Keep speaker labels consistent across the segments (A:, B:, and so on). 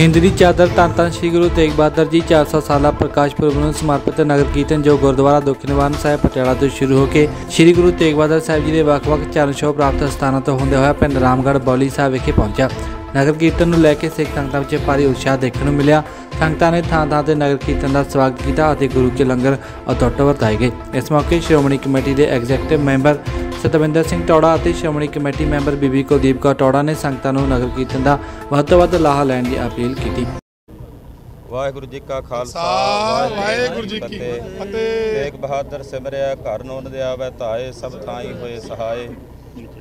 A: ਹਿੰਦ ਦੀ ਚਾਦਰ ਧੰਨ ਧੰਨ ਸ੍ਰੀ ਗੁਰੂ ਤੇਗ ਬਹਾਦਰ ਜੀ 400 ਸਾਲਾ ਪ੍ਰਕਾਸ਼ ਪੁਰਬ ਨੂੰ ਸਮਰਪਿਤ ਨਗਰ ਕੀਰਤਨ ਜੋ ਗੁਰਦੁਆਰਾ ਦੁਖਨਿਵਾਰਨ ਸਾਹਿਬ ਪਟਿਆਲਾ ਤੋਂ ਸ਼ੁਰੂ ਹੋ ਕੇ ਸ੍ਰੀ ਗੁਰੂ ਤੇਗ ਬਹਾਦਰ ਸਾਹਿਬ ਜੀ ਦੇ ਵੱਖ-ਵੱਖ ਚਰਨ ਛੋਹ ਪ੍ਰਾਪਤ ਸਥਾਨਾਂ ਤੋਂ ਹੁੰਦੇ ਹੋਇਆ ਪਿੰਡ ਰਾਮਗੜ੍ਹ ਬੌਲੀ ਸਾਹਿਬ ਵਿਖੇ ਪਹੁੰਚਿਆ। ਨਗਰ ਕੀਰਤਨ ਨੂੰ ਲੈ ਕੇ ਸਿੱਖ ਸੰਗਤਾਂ ਵਿੱਚ ਭਾਰੀ ਉਤਸ਼ਾਹ ਦੇਖਣ ਨੂੰ ਮਿਲਿਆ। ਸੰਗਤਾਂ ਨੇ ਥਾਂ-ਥਾਂ ਤੇ ਨਗਰ ਕੀਰਤਨ ਦਾ ਸਵਾਗਤ ਕੀਤਾ ਅਤੇ ਗੁਰੂ ਕੇ ਲੰਗਰ ਅਤੁੱਟ ਵਰਤਾਏ ਗਏ। ਇਸ ਮੌਕੇ ਸ਼੍ਰੋਮਣੀ ਕਮੇਟੀ ਦੇ ਐਗਜ਼ੈਕਟਿਵ ਮੈਂਬਰ ਸਤਵਿੰਦਰ ਸਿੰਘ ਟੌੜਾ ਅਤੇ ਸ਼੍ਰੋਮਣੀ ਕਮੇਟੀ ਮੈਂਬਰ ਬੀਬੀ ਕੁਲਦੀਪ ਕੌਰ ਟੌੜਾ ਨੇ ਸੰਗਤਾਂ ਨੂੰ ਨਗਰ ਕੀਰਤਨ ਦਾ ਵੱਧ ਤੋਂ ਵੱਧ ਲਾਹਾ ਲੈਣ ਦੀ ਅਪੀਲ ਕੀਤੀ।
B: ਵਾਹਿਗੁਰੂ ਜੀ ਕਾ ਖਾਲਸਾ
C: ਵਾਹਿਗੁਰੂ ਜੀ ਕੀ ਫਤਿਹ।
B: ਤੇਗ ਬਹਾਦਰ ਸਿਮਰਿਆ ਘਰ ਨੂੰ ਦੇ ਆਵੈ ਧਾਏ ਸਭ ਥਾਈ ਹੋਏ ਸਹਾਏ।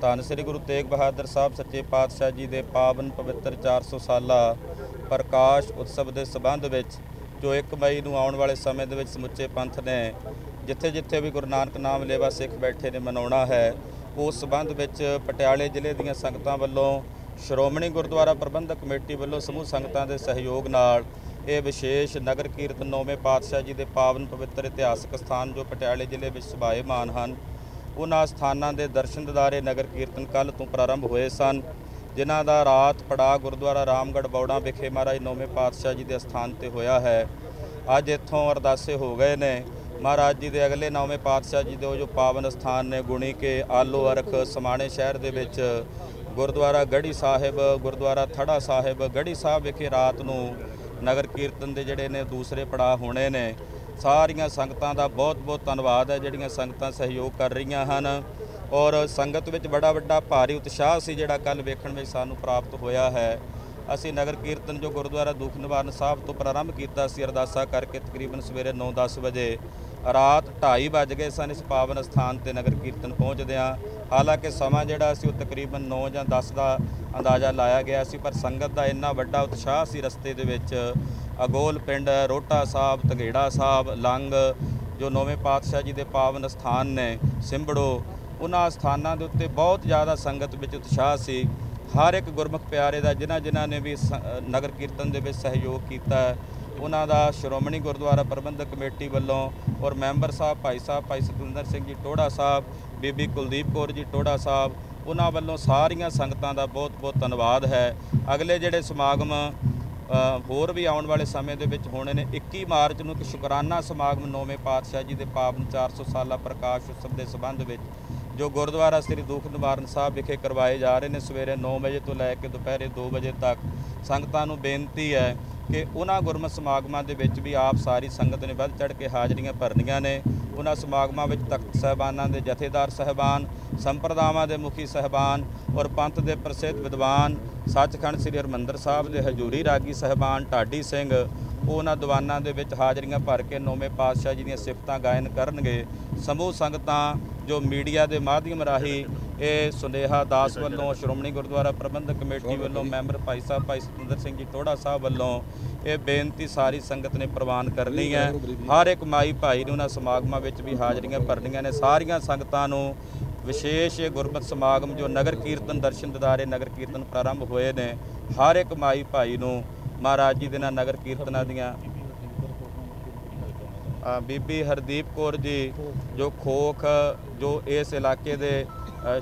B: ਧੰਨ ਸ੍ਰੀ ਗੁਰੂ ਤੇਗ ਬਹਾਦਰ ਸਾਹਿਬ ਸੱਚੇ ਪਾਤਸ਼ਾਹ ਜੀ ਦੇ ਪਾਵਨ ਪਵਿੱਤਰ 400 ਸਾਲਾ ਪ੍ਰਕਾਸ਼ ਉਤਸਵ ਦੇ ਸਬੰਧ ਵਿੱਚ ਜੋ 1 ਮਈ ਨੂੰ ਆਉਣ ਵਾਲੇ ਸਮੇਂ ਦੇ ਵਿੱਚ ਸਮੁੱਚੇ ਪੰਥ ਨੇ ਜਿੱਥੇ ਜਿੱਥੇ ਵੀ ਗੁਰੂ ਨਾਨਕ ਨਾਮ ਲੇਵਾ ਸਿੱਖ ਬੈਠੇ ਨੇ ਮਨਾਉਣਾ ਹੈ, ਉਸ ਸਬੰਧ ਵਿੱਚ ਪਟਿਆਲੇ ਜ਼ਿਲ੍ਹੇ ਦੀਆਂ ਸੰਗਤਾਂ ਵੱਲੋਂ ਸ਼੍ਰੋਮਣੀ ਗੁਰਦੁਆਰਾ ਪ੍ਰਬੰਧਕ ਕਮੇਟੀ ਵੱਲੋਂ ਸਮੂਹ ਸੰਗਤਾਂ ਦੇ ਸਹਿਯੋਗ ਨਾਲ ਇਹ ਵਿਸ਼ੇਸ਼ ਨਗਰ ਕੀਰਤਨ ਨੌਵੇਂ ਪਾਤਸ਼ਾਹ ਜੀ ਦੇ ਪਾਵਨ ਪਵਿੱਤਰ ਇਤਿਹਾਸਕ ਸਥਾਨ ਜੋ ਪਟਿਆਲੇ ਜ਼ਿਲ੍ਹੇ ਵਿੱਚ ਸੁਭਾਏਮਾਨ ਹਨ, ਉਹਨਾਂ ਸਥਾਨਾਂ ਦੇ ਦਰਸ਼ਨ ਦਿਦਾਰੇ ਨਗਰ ਕੀਰਤਨ ਕੱਲ ਤੋਂ ਪ੍ਰਾਰੰਭ ਹੋਏ ਸਨ, ਜਿਨ੍ਹਾਂ ਦਾ ਰਾਤ ਪੜਾ ਗੁਰਦੁਆਰਾ ਰਾਮਗੜ੍ਹ ਬੌੜਾ ਵਿਖੇ ਮਹਾਰਾਜ ਨੌਵੇਂ ਪਾਤਸ਼ਾਹ ਜੀ ਦੇ ਸਥਾਨ ਤੇ ਹੋਇਆ ਹੈ। ਅੱਜ ਇੱਥੋਂ ਅਰਦਾਸੇ ਹੋ ਗਏ ਨੇ। ਮਹਾਰਾਜ ਜੀ ਦੇ ਅਗਲੇ ਨੌਵੇਂ ਪਾਤਸ਼ਾਹ ਜੀ ਦੇ ਉਹ ਜੋ ਪਾਵਨ ਸਥਾਨ ਨੇ ਗੁਣੀ ਕੇ ਆਲੋ ਅਰਖ ਸਮਾਣੇ ਸ਼ਹਿਰ ਦੇ ਵਿੱਚ, ਗੁਰਦੁਆਰਾ ਗੜੀ ਸਾਹਿਬ, ਗੁਰਦੁਆਰਾ ਥੜਾ ਸਾਹਿਬ, ਗੜੀ ਸਾਹਿਬ ਵਿਖੇ ਰਾਤ ਨੂੰ ਨਗਰ ਕੀਰਤਨ ਦੇ ਜਿਹੜੇ ਨੇ ਦੂਸਰੇ ਪੜਾਅ ਹੋਣੇ ਨੇ। ਸਾਰੀਆਂ ਸੰਗਤਾਂ ਦਾ ਬਹੁਤ-ਬਹੁਤ ਧੰਨਵਾਦ ਹੈ, ਜਿਹੜੀਆਂ ਸੰਗਤਾਂ ਸਹਿਯੋਗ ਕਰ ਰਹੀਆਂ ਹਨ। ਔਰ ਸੰਗਤ ਵਿੱਚ ਬੜਾ ਵੱਡਾ ਭਾਰੀ ਉਤਸ਼ਾਹ ਸੀ ਜਿਹੜਾ ਕੱਲ ਵੇਖਣ ਵਿੱਚ ਸਾਨੂੰ ਪ੍ਰਾਪਤ ਹੋਇਆ ਹੈ। ਅਸੀਂ ਨਗਰ ਕੀਰਤਨ ਜੋ ਗੁਰਦੁਆਰਾ ਦੁੱਖ ਨਿਵਾਰਨ ਸਾਹਿਬ ਤੋਂ ਪ੍ਰਾਰੰਭ ਕੀਤਾ ਸੀ, ਅਰਦਾਸਾ ਕਰਕੇ ਤਕਰੀਬਨ ਸਵੇਰੇ 9-10 ਵਜੇ, ਰਾਤ 2:30 ਵੱਜ ਗਏ ਸਨ, ਇਸ ਪਾਵਨ ਸਥਾਨ ਤੇ ਨਗਰ ਕੀਰਤਨ ਪਹੁੰਚਦਿਆਂ ਹਾਲਾਂਕਿ ਸਮਾਂ ਜਿਹੜਾ ਸੀ ਉਹ ਤਕਰੀਬਨ 9 ਜਾਂ 10 ਦਾ ਅੰਦਾਜ਼ਾ ਲਾਇਆ ਗਿਆ ਸੀ, ਪਰ ਸੰਗਤ ਦਾ ਇੰਨਾ ਵੱਡਾ ਉਤਸ਼ਾਹ ਸੀ ਰਸਤੇ ਦੇ ਵਿੱਚ, ਅਗੋਲ ਪਿੰਡ ਰੋਟਾ ਸਾਹਿਬ, ਤਗੇੜਾ ਸਾਹਿਬ, ਲੰਗ, ਜੋ ਨੌਵੇਂ ਪਾਤਸ਼ਾਹ ਜੀ ਦੇ ਪਾਵਨ ਸਥਾਨ ਨੇ, ਸਿੰਬੜੋ, ਉਹਨਾਂ ਸਥਾਨਾਂ ਦੇ ਉੱਤੇ ਬਹੁਤ ਜ਼ਿਆਦਾ ਸੰਗਤ ਵਿੱਚ ਉਤਸ਼ਾਹ ਸੀ। ਹਰ ਇੱਕ ਗੁਰਮੁਖ ਪਿਆਰੇ ਦਾ ਜਿਨ੍ਹਾਂ ਜਿਨ੍ਹਾਂ ਨੇ ਵੀ ਸ- ਨਗਰ ਕੀਰਤਨ ਦੇ ਵਿੱਚ ਸਹਿਯੋਗ ਕੀਤਾ ਉਹਨਾਂ ਦਾ ਸ਼੍ਰੋਮਣੀ ਗੁਰਦੁਆਰਾ ਪ੍ਰਬੰਧਕ ਕਮੇਟੀ ਵੱਲੋਂ ਔਰ ਮੈਂਬਰ ਸਾਹਿਬ ਭਾਈ ਸਾਹਿਬ, ਭਾਈ ਸਤਿੰਦਰ ਸਿੰਘ ਜੀ ਟੋੜਾ ਸਾਹਿਬ, ਬੀਬੀ ਕੁਲਦੀਪ ਕੌਰ ਜੀ ਟੋੜਾ ਸਾਹਿਬ, ਉਹਨਾਂ ਵੱਲੋਂ ਸਾਰੀਆਂ ਸੰਗਤਾਂ ਦਾ ਬਹੁਤ-ਬਹੁਤ ਧੰਨਵਾਦ ਹੈ। ਅਗਲੇ ਜਿਹੜੇ ਸਮਾਗਮ ਹੋਰ ਵੀ ਆਉਣ ਵਾਲੇ ਸਮੇਂ ਦੇ ਵਿੱਚ ਹੋਣੇ ਨੇ 21 ਮਾਰਚ ਨੂੰ ਇੱਕ ਸ਼ੁਕਰਾਨਾ ਸਮਾਗਮ ਨੌਵੇਂ ਪਾਤਸ਼ਾਹ ਜੀ ਦੇ ਪਾਵਨ 400 ਸਾਲਾ ਪ੍ਰਕਾਸ਼ ਉਤਸਵ ਦੇ ਸੰਬੰਧ ਵਿੱਚ ਜੋ ਗੁਰਦੁਆਰਾ ਸ੍ਰੀ ਦੁੱਖ ਨਿਵਾਰਨ ਸਾਹਿਬ ਵਿਖੇ ਕਰਵਾਏ ਜਾ ਰਹੇ ਨੇ ਸਵੇਰੇ 9 ਵਜੇ ਤੋਂ ਲੈ ਕੇ ਦੁਪਹਿਰੇ 2 ਵਜੇ ਤੱਕ, ਸੰਗਤਾਂ ਨੂੰ ਬੇਨਤੀ ਹੈ ਕਿ ਉਹਨਾਂ ਗੁਰਮਤ ਸਮਾਗਮਾਂ ਦੇ ਵਿੱਚ ਵੀ ਆਪ ਸਾਰੀ ਸੰਗਤ ਨੇ ਵੱਧ ਚੜ ਕੇ ਹਾਜ਼ਰੀਆਂ ਭਰਨੀਆਂ ਨੇ। ਉਹਨਾਂ ਸਮਾਗਮਾਂ ਵਿੱਚ ਤਖਤ ਸਾਹਿਬਾਨਾਂ ਦੇ ਜਥੇਦਾਰ ਸਹਿਬਾਨ, ਸੰਪਰਦਾਵਾਂ ਦੇ ਮੁਖੀ ਸਹਿਬਾਨ ਔਰ ਪੰਥ ਦੇ ਪ੍ਰਸਿੱਧ ਵਿਦਵਾਨ, ਸੱਚਖੰਡ ਸ੍ਰੀ ਹਰਿਮੰਦਰ ਸਾਹਿਬ ਦੇ ਹਜੂਰੀ ਰਾਗੀ ਸਹਿਬਾਨ ਢਾਡੀ ਸਿੰਘ ਉਹਨਾਂ ਦੀਵਾਨਾਂ ਦੇ ਵਿੱਚ ਹਾਜ਼ਰੀਆਂ ਭਰ ਕੇ ਨੌਵੇਂ ਪਾਤਸ਼ਾਹ ਜੀ ਦੀਆਂ ਸਿਫਤਾਂ ਗਾਇਨ ਕਰਨਗੇ। ਸਮੂਹ ਸੰਗਤਾਂ ਜੋ ਮੀਡੀਆ ਦੇ ਮਾਧਿਅਮ ਰਾਹੀਂ ਇਹ ਸੁਨੇਹਾ ਦਾਸ ਵੱਲੋਂ, ਸ਼੍ਰੋਮਣੀ ਗੁਰਦੁਆਰਾ ਪ੍ਰਬੰਧਕ ਕਮੇਟੀ ਵੱਲੋਂ, ਮੈਂਬਰ ਭਾਈ ਸਾਹਿਬ, ਭਾਈ ਸਤਿੰਦਰ ਸਿੰਘ ਜੀ ਟੋੜਾ ਸਾਹਿਬ ਵੱਲੋਂ ਇਹ ਬੇਨਤੀ ਸਾਰੀ ਸੰਗਤ ਨੇ ਪ੍ਰਵਾਨ ਕਰਨੀ ਹੈ। ਹਰ ਇੱਕ ਮਾਈ ਭਾਈ ਨੂੰ ਉਹਨਾਂ ਸਮਾਗਮਾਂ ਵਿੱਚ ਵੀ ਹਾਜ਼ਰੀਆਂ ਭਰਨੀਆਂ ਨੇ। ਸਾਰੀਆਂ ਸੰਗਤਾਂ ਨੂੰ ਵਿਸ਼ੇਸ਼ ਇਹ ਗੁਰਮਤਿ ਸਮਾਗਮ ਜੋ ਨਗਰ ਕੀਰਤਨ ਦਰਸ਼ਨ ਦਿਦਾਰੇ ਨਗਰ ਕੀਰਤਨ ਪ੍ਰਾਰੰਭ ਹੋਏ ਨੇ, ਹਰ ਇੱਕ ਮਾਈ ਭਾਈ ਨੂੰ ਮਹਾਰਾਜ ਜੀ ਦੇ ਨਾਲ ਨਗਰ ਕੀਰਤਨਾਂ ਦੀਆਂ। ਬੀਬੀ ਹਰਦੀਪ ਕੌਰ ਜੀ ਜੋ ਖੋਖ ਜੋ ਇਸ ਇਲਾਕੇ ਦੇ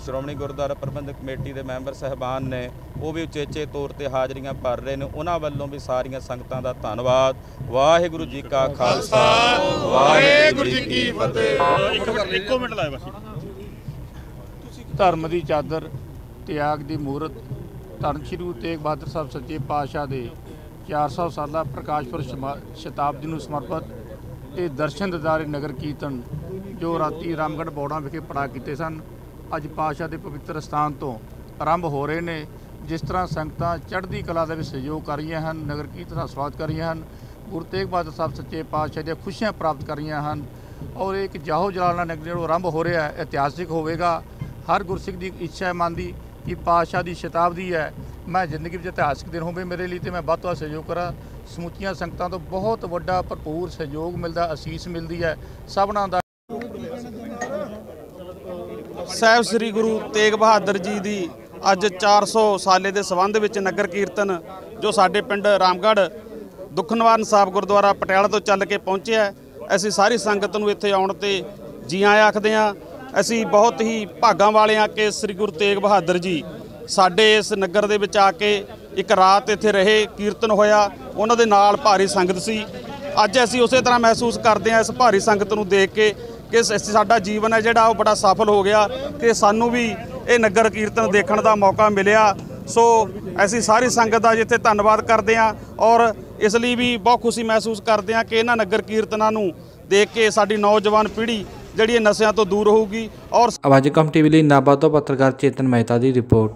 B: ਸ਼੍ਰੋਮਣੀ ਗੁਰਦੁਆਰਾ ਪ੍ਰਬੰਧਕ ਕਮੇਟੀ ਦੇ ਮੈਂਬਰ ਸਹਿਬਾਨ ਨੇ ਉਹ ਵੀ ਉਚੇਚੇ ਤੌਰ ਤੇ ਹਾਜ਼ਰੀਆਂ ਭਰ ਰਹੇ ਨੇ। ਉਹਨਾਂ ਵੱਲੋਂ ਵੀ ਸਾਰੀਆਂ ਸੰਗਤਾਂ ਦਾ ਧੰਨਵਾਦ। ਵਾਹਿਗੁਰੂ ਜੀ ਕਾ ਖਾਲਸਾ।
C: ਵਾਹਿਗੁਰੂ ਜੀ ਕੀ ਫਤਿਹ।
D: ਇੱਕੋ ਮਿੰਟ ਲਾਏ ਬਸ
E: ਧਰਮ ਦੀ ਚਾਦਰ ਤਿਆਗ ਦੀ ਮੂਰਤ ਧੰਨ ਸ਼੍ਰੀ ਗੁਰੂ ਤੇਗ ਬਹਾਦਰ ਸਾਹਿਬ ਸੱਚੇ ਪਾਤਸ਼ਾਹ ਦੇ 400 ਸਾਲਾ ਪ੍ਰਕਾਸ਼ ਪੁਰਬ ਸ਼ਮਾ- ਸ਼ਤਾਬਦੀ ਨੂੰ ਸਮਰਪਿਤ ਇਹ ਦਰਸ਼ਨ ਦਿਦਾਰੇ ਨਗਰ ਕੀਰਤਨ ਜੋ ਰਾਤੀ ਰਾਮਗੜ੍ਹ ਬੌੜਾਂ ਵਿਖੇ ਪੜਾ ਕੀਤੇ ਸਨ। ਅੱਜ ਪਾਤਸ਼ਾਹ ਦੇ ਪਵਿੱਤਰ ਸਥਾਨ ਤੋਂ ਆਰੰਭ ਹੋ ਰਹੇ ਨੇ, ਜਿਸ ਤਰ੍ਹਾਂ ਸੰਗਤਾਂ ਚੜ੍ਹਦੀ ਕਲਾ ਦੇ ਵਿੱਚ ਸਹਿਯੋਗ ਕਰ ਰਹੀਆਂ ਹਨ, ਨਗਰ ਕੀਰਤਨ ਦਾ ਸਵਾਗਤ ਕਰ ਰਹੀਆਂ ਹਨ, ਗੁਰੂ ਤੇਗ ਬਹਾਦਰ ਸਾਹਿਬ ਸੱਚੇ ਪਾਤਸ਼ਾਹ ਦੀਆਂ ਖੁਸ਼ੀਆਂ ਪ੍ਰਾਪਤ ਕਰ ਰਹੀਆਂ ਹਨ ਔਰ ਇਹ ਇੱਕ ਜਾਹੋ ਜਲਾਲਾ ਨਗਰ ਜਿਹੜਾ ਆਰੰਭ ਹੋ ਰਿਹਾ ਹੈ, ਇਤਿਹਾਸਿਕ ਹੋਵੇਗਾ। ਹਰ ਗੁਰਸਿੱਖ ਦੀ ਇੱਛਾ ਹੈ ਮਨ ਕਿ ਪਾਤਸ਼ਾਹ ਦੀ ਸ਼ਤਾਬਦੀ ਹੈ। ਮੈਂ ਜ਼ਿੰਦਗੀ ਵਿੱਚ ਇਤਿਹਾਸਕ ਦਿਨ ਹੋਵੇ ਮੇਰੇ ਲਈ ਤੇ ਮੈਂ ਵੱਧ ਤੋਂ ਵੱਧ ਸਹਿਯੋਗ ਕਰਾਂ। ਸਮੁੱਚੀਆਂ ਸੰਗਤਾਂ ਤੋਂ ਬਹੁਤ ਵੱਡਾ ਭਰਪੂਰ ਸਹਿਯੋਗ ਮਿਲਦਾ, ਅਸੀਸ ਮਿਲਦੀ ਹੈ। ਸਭਨਾਂ ਦਾ
D: ਸਾਹਿਬ ਸ੍ਰੀ ਗੁਰੂ ਤੇਗ ਬਹਾਦਰ ਜੀ ਦੀ ਅੱਜ 400 ਸਾਲੇ ਦੇ ਸਬੰਧ ਵਿੱਚ ਨਗਰ ਕੀਰਤਨ, ਜੋ ਸਾਡੇ ਪਿੰਡ ਰਾਮਗੜ੍ਹ, ਦੁਖਨਵਾਰਨ ਸਾਹਿਬ ਗੁਰਦੁਆਰਾ ਪਟਿਆਲਾ ਤੋਂ ਚੱਲ ਕੇ ਪਹੁੰਚਿਆ ਅਸੀਂ ਸਾਰੀ ਸੰਗਤ ਨੂੰ ਇੱਥੇ ਆਉਣ ਤੇ ਜੀ ਆਇਆਂ ਆਖਦੇ ਹਾਂ। ਅਸੀਂ ਬਹੁਤ ਹੀ ਭਾਗਾਂ ਵਾਲੇ ਹਾਂ ਕਿ ਸ੍ਰੀ ਗੁਰੂ ਤੇਗ ਬਹਾਦਰ ਜੀ ਸਾਡੇ ਇਸ ਨਗਰ ਦੇ ਵਿੱਚ ਆ ਕੇ ਇੱਕ ਰਾਤ ਇੱਥੇ ਰਹੇ, ਕੀਰਤਨ ਹੋਇਆ, ਉਹਨਾਂ ਦੇ ਨਾਲ ਭਾਰੀ ਸੰਗਤ ਸੀ। ਅੱਜ ਅਸੀਂ ਉਸੇ ਤਰ੍ਹਾਂ ਮਹਿਸੂਸ ਕਰਦੇ ਹਾਂ ਇਸ ਭਾਰੀ ਸੰਗਤ ਨੂੰ ਦੇਖ ਕੇ ਕਿ ਸਾਡਾ ਜੀਵਨ ਹੈ ਜਿਹੜਾ ਉਹ ਬੜਾ ਸਫਲ ਹੋ ਗਿਆ ਕਿ ਸਾਨੂੰ ਵੀ ਇਹ ਨਗਰ ਕੀਰਤਨ ਦੇਖਣ ਦਾ ਮੌਕਾ ਮਿਲਿਆ। ਸੋ ਅਸੀਂ ਸਾਰੀ ਸੰਗਤ ਦਾ ਜਿੱਥੇ ਧੰਨਵਾਦ ਕਰਦੇ ਹਾਂ ਔਰ ਇਸ ਲਈ ਵੀ ਬਹੁਤ ਖੁਸ਼ੀ ਮਹਿਸੂਸ ਕਰਦੇ ਹਾਂ ਕਿ ਇਹਨਾਂ ਨਗਰ ਕੀਰਤਨਾਂ ਨੂੰ ਦੇਖ ਕੇ ਸਾਡੀ ਨੌਜਵਾਨ ਪੀੜ੍ਹੀ ਜਿਹੜੀ ਇਹ ਨਸ਼ਿਆਂ ਤੋਂ ਦੂਰ ਹੋਊਗੀ ਔਰ
A: ਆਵਾਜ਼ ਕਮ ਟੀਵੀ ਲਈ ਨਾਭਾ ਤੋਂ ਪੱਤਰਕਾਰ ਚੇਤਨ ਮਹਿਤਾ ਦੀ ਰਿਪੋਰਟ।